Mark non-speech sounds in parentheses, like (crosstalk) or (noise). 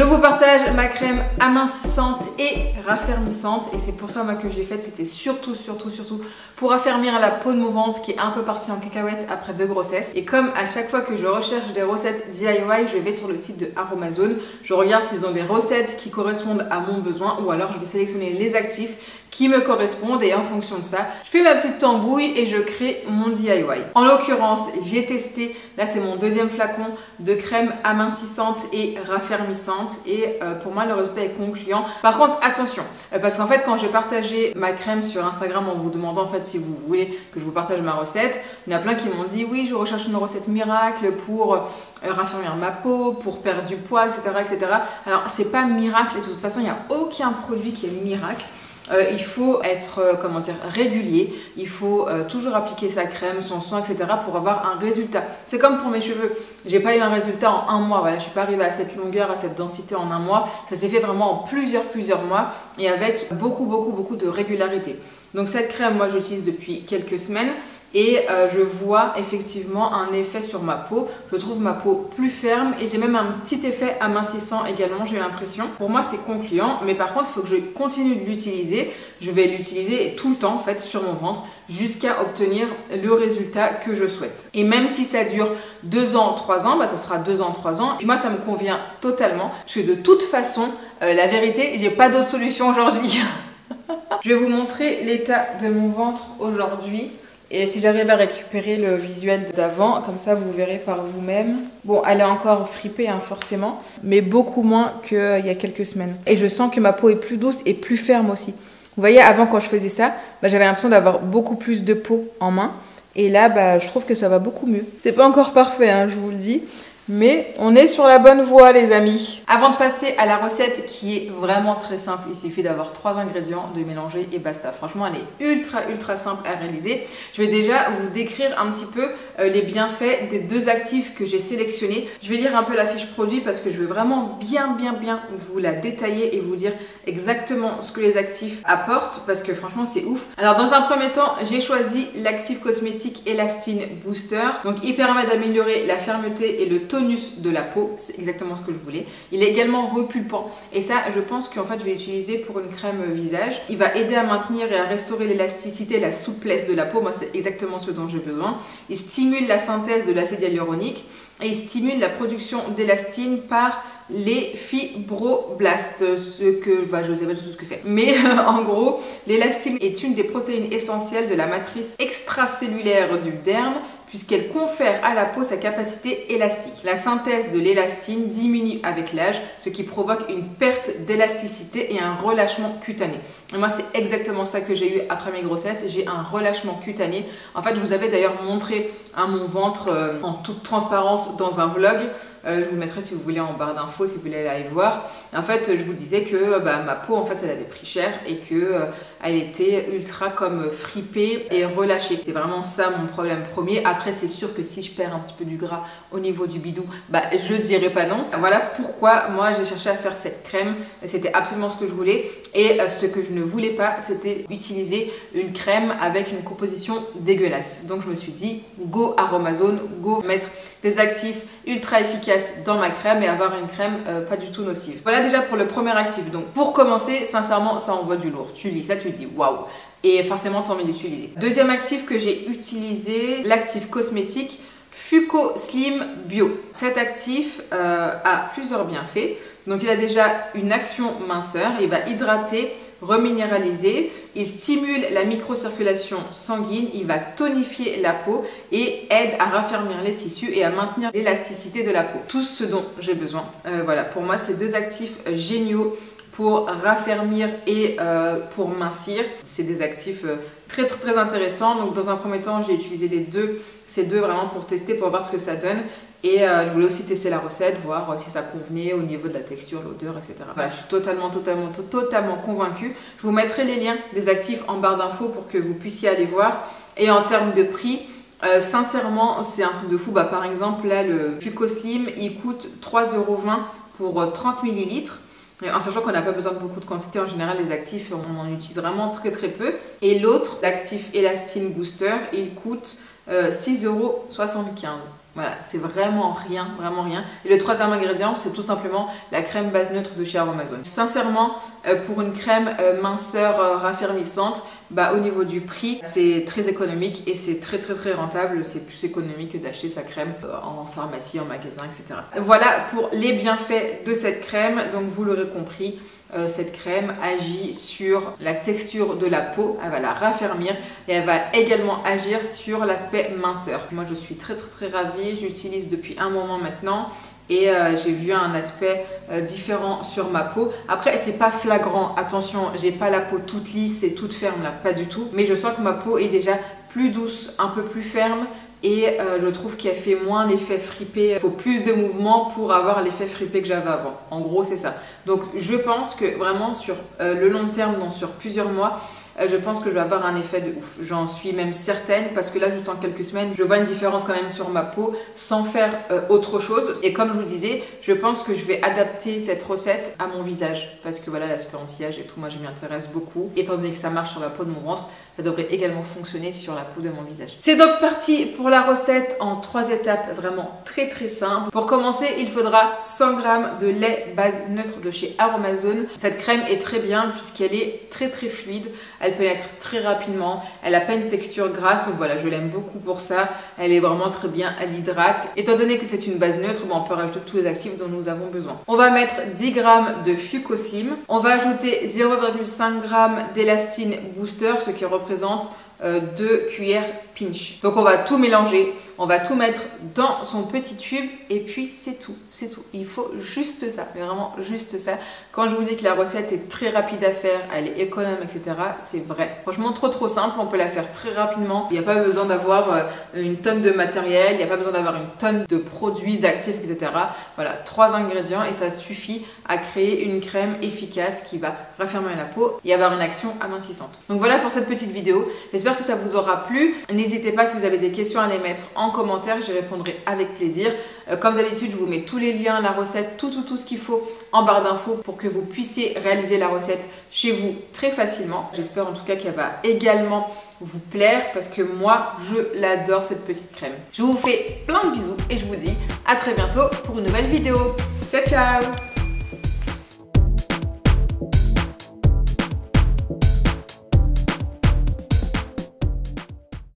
Je vous partage ma crème amincissante et raffermissante et c'est pour ça moi que je l'ai faite, c'était surtout, surtout, surtout pour affermir la peau de mon ventre qui est un peu partie en cacahuète après deux grossesses. Et comme à chaque fois que je recherche des recettes DIY, je vais sur le site de Aromazone, je regarde s'ils ont des recettes qui correspondent à mon besoin ou alors je vais sélectionner les actifs qui me correspondent et en fonction de ça, je fais ma petite tambouille et je crée mon DIY. En l'occurrence, j'ai testé, là c'est mon deuxième flacon de crème amincissante et raffermissante et euh, pour moi le résultat est concluant. Par contre, attention, euh, parce qu'en fait quand j'ai partagé ma crème sur Instagram en vous demandant en fait si vous voulez que je vous partage ma recette, il y en a plein qui m'ont dit oui je recherche une recette miracle pour euh, raffermir ma peau, pour perdre du poids, etc. etc. Alors c'est pas miracle et de toute façon il n'y a aucun produit qui est miracle. Euh, il faut être euh, comment dire régulier, il faut euh, toujours appliquer sa crème, son soin, etc. pour avoir un résultat. C'est comme pour mes cheveux, j'ai pas eu un résultat en un mois, voilà, je suis pas arrivée à cette longueur, à cette densité en un mois, ça s'est fait vraiment en plusieurs plusieurs mois et avec beaucoup beaucoup beaucoup de régularité. Donc cette crème, moi j'utilise depuis quelques semaines et euh, je vois effectivement un effet sur ma peau. Je trouve ma peau plus ferme et j'ai même un petit effet amincissant également, j'ai l'impression. Pour moi, c'est concluant, mais par contre, il faut que je continue de l'utiliser. Je vais l'utiliser tout le temps en fait sur mon ventre jusqu'à obtenir le résultat que je souhaite. Et même si ça dure 2 ans, 3 ans, bah, ça sera 2 ans, 3 ans. Et moi, ça me convient totalement parce que de toute façon, euh, la vérité, j'ai pas d'autre solution aujourd'hui. (laughs) je vais vous montrer l'état de mon ventre aujourd'hui. Et si j'arrive à récupérer le visuel d'avant, comme ça vous verrez par vous-même. Bon, elle est encore fripée hein, forcément, mais beaucoup moins qu'il y a quelques semaines. Et je sens que ma peau est plus douce et plus ferme aussi. Vous voyez, avant quand je faisais ça, bah, j'avais l'impression d'avoir beaucoup plus de peau en main. Et là, bah, je trouve que ça va beaucoup mieux. C'est pas encore parfait, hein, je vous le dis. Mais on est sur la bonne voie les amis. Avant de passer à la recette qui est vraiment très simple, il suffit d'avoir trois ingrédients, de mélanger et basta. Franchement elle est ultra ultra simple à réaliser. Je vais déjà vous décrire un petit peu euh, les bienfaits des deux actifs que j'ai sélectionnés. Je vais lire un peu la fiche produit parce que je veux vraiment bien bien bien vous la détailler et vous dire exactement ce que les actifs apportent parce que franchement c'est ouf. Alors dans un premier temps j'ai choisi l'actif cosmétique Elastine Booster. Donc il permet d'améliorer la fermeté et le taux de la peau, c'est exactement ce que je voulais. Il est également repulpant et ça je pense qu'en fait je vais l'utiliser pour une crème visage. Il va aider à maintenir et à restaurer l'élasticité, la souplesse de la peau, moi c'est exactement ce dont j'ai besoin. Il stimule la synthèse de l'acide hyaluronique et il stimule la production d'élastine par les fibroblastes, ce que, enfin, je ne sais pas du tout ce que c'est. Mais (laughs) en gros, l'élastine est une des protéines essentielles de la matrice extracellulaire du derme puisqu'elle confère à la peau sa capacité élastique. La synthèse de l'élastine diminue avec l'âge, ce qui provoque une perte d'élasticité et un relâchement cutané. Et moi, c'est exactement ça que j'ai eu après mes grossesses. J'ai un relâchement cutané. En fait, je vous avais d'ailleurs montré à mon ventre euh, en toute transparence dans un vlog. Euh, je vous mettrai si vous voulez en barre d'infos, si vous voulez aller voir. En fait, je vous disais que bah, ma peau, en fait, elle avait pris cher et que euh, elle était ultra comme fripée et relâchée. C'est vraiment ça mon problème premier. Après, c'est sûr que si je perds un petit peu du gras au niveau du bidou, bah, je dirais pas non. Voilà pourquoi moi j'ai cherché à faire cette crème. C'était absolument ce que je voulais. Et euh, ce que je ne voulais pas, c'était utiliser une crème avec une composition dégueulasse. Donc je me suis dit, go Aromazone, go mettre des actifs ultra efficaces dans ma crème et avoir une crème euh, pas du tout nocive. Voilà déjà pour le premier actif. Donc pour commencer, sincèrement, ça envoie du lourd. Tu lis ça, tu dis waouh. Et forcément, tu as envie d'utiliser. Deuxième actif que j'ai utilisé, l'actif cosmétique Fuco Slim Bio. Cet actif euh, a plusieurs bienfaits. Donc il a déjà une action minceur, il va hydrater reminéraliser, il stimule la microcirculation sanguine, il va tonifier la peau et aide à raffermir les tissus et à maintenir l'élasticité de la peau. Tout ce dont j'ai besoin. Euh, voilà, pour moi, c'est deux actifs géniaux pour raffermir et euh, pour mincir. C'est des actifs euh, très très très intéressants. Donc dans un premier temps, j'ai utilisé les deux, ces deux vraiment pour tester, pour voir ce que ça donne. Et euh, je voulais aussi tester la recette, voir euh, si ça convenait au niveau de la texture, l'odeur, etc. Voilà, je suis totalement, totalement, totalement convaincue. Je vous mettrai les liens des actifs en barre d'infos pour que vous puissiez aller voir. Et en termes de prix, euh, sincèrement, c'est un truc de fou. Bah, par exemple, là, le Fuco Slim, il coûte 3,20€ pour 30 ml. En sachant qu'on n'a pas besoin de beaucoup de quantité, en général les actifs on en utilise vraiment très très peu. Et l'autre, l'actif Elastine Booster, il coûte 6,75€. Voilà, c'est vraiment rien, vraiment rien. Et le troisième ingrédient, c'est tout simplement la crème base neutre de chez Amazon. Sincèrement, euh, pour une crème euh, minceur euh, raffermissante, bah, au niveau du prix, c'est très économique et c'est très très très rentable. C'est plus économique que d'acheter sa crème en pharmacie, en magasin, etc. Voilà pour les bienfaits de cette crème. Donc vous l'aurez compris, euh, cette crème agit sur la texture de la peau, elle va la raffermir et elle va également agir sur l'aspect minceur. Moi je suis très très très ravie, j'utilise depuis un moment maintenant et euh, j'ai vu un aspect euh, différent sur ma peau. Après, c'est pas flagrant, attention, j'ai pas la peau toute lisse et toute ferme là, pas du tout, mais je sens que ma peau est déjà plus douce, un peu plus ferme, et euh, je trouve qu'il a fait moins l'effet fripé. Il faut plus de mouvement pour avoir l'effet fripé que j'avais avant. En gros, c'est ça. Donc, je pense que vraiment sur le long terme, dans sur plusieurs mois, je pense que je vais avoir un effet de ouf. J'en suis même certaine parce que là, juste en quelques semaines, je vois une différence quand même sur ma peau sans faire autre chose. Et comme je vous disais, je pense que je vais adapter cette recette à mon visage parce que voilà, l'aspect anti-âge et tout, moi, je m'y intéresse beaucoup. Étant donné que ça marche sur la peau de mon ventre, ça devrait également fonctionner sur la peau de mon visage. C'est donc parti pour la recette en trois étapes vraiment très très simples. Pour commencer, il faudra 100 g de lait base neutre de chez Aromazone. Cette crème est très bien puisqu'elle est très très fluide, pénètre très rapidement, elle a pas une texture grasse donc voilà, je l'aime beaucoup pour ça. Elle est vraiment très bien, elle hydrate. Étant donné que c'est une base neutre, bon, on peut rajouter tous les actifs dont nous avons besoin. On va mettre 10 g de Fucoslim. On va ajouter 0,5 g d'élastine booster, ce qui représente représente 2 euh, cuillères pinch. Donc on va tout mélanger. On va tout mettre dans son petit tube et puis c'est tout, c'est tout. Il faut juste ça, vraiment juste ça. Quand je vous dis que la recette est très rapide à faire, elle est économe, etc., c'est vrai. Franchement, trop trop simple, on peut la faire très rapidement. Il n'y a pas besoin d'avoir euh, une tonne de matériel, il n'y a pas besoin d'avoir une tonne de produits, d'actifs, etc. Voilà, trois ingrédients et ça suffit à créer une crème efficace qui va raffermir la peau et avoir une action amincissante. Donc voilà pour cette petite vidéo. J'espère que ça vous aura plu. N'hésitez pas si vous avez des questions à les mettre en commentaire, j'y répondrai avec plaisir. Euh, comme d'habitude, je vous mets tous les liens, la recette, tout, tout, tout ce qu'il faut en barre d'infos pour que vous puissiez réaliser la recette chez vous très facilement. J'espère en tout cas qu'elle va également vous plaire parce que moi, je l'adore cette petite crème. Je vous fais plein de bisous et je vous dis à très bientôt pour une nouvelle vidéo. Ciao, ciao